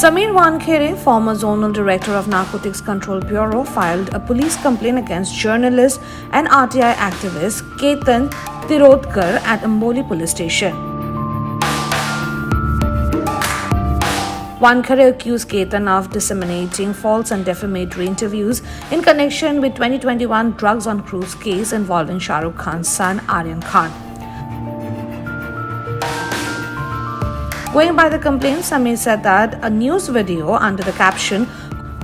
Sameer Wankhede, former zonal director of Narcotics Control Bureau, filed a police complaint against journalist and RTI activist Ketan Tirodkar at Amboli police station. Wankhede accused Ketan of disseminating false and defamatory interviews in connection with 2021 drugs on cruise case involving Shah Rukh Khan's son Aryan Khan. Going by the complaint, Sameer said that a news video under the caption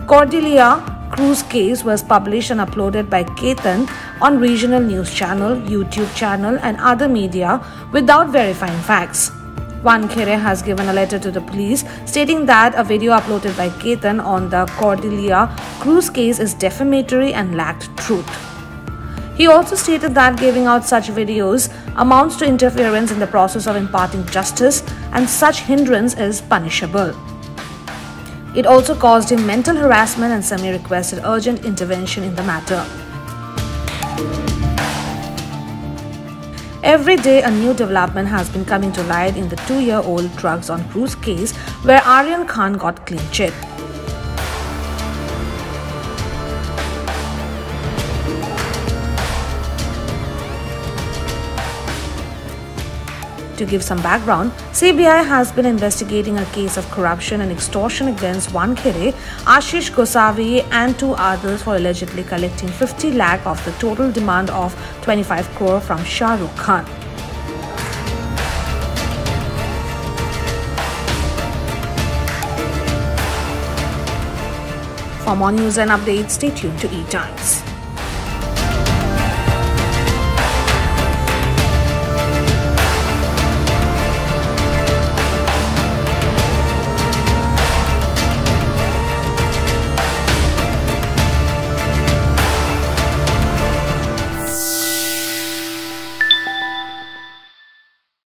Cordelia Cruise Case was published and uploaded by Ketan on regional news channel, YouTube channel and other media without verifying facts. Wankhede has given a letter to the police stating that a video uploaded by Ketan on the Cordelia cruise case is defamatory and lacked truth. He also stated that giving out such videos amounts to interference in the process of imparting justice and such hindrance is punishable. It also caused him mental harassment and Sami requested urgent intervention in the matter. Every day, a new development has been coming to light in the two year old drugs on cruise case where Aryan Khan got clean chit. To give some background, CBI has been investigating a case of corruption and extortion against one Wankhede, Ashish Gosavi and two others for allegedly collecting 50 lakh of the total demand of 25 crore from Shah Rukh Khan. For more news and updates, stay tuned to E-Times.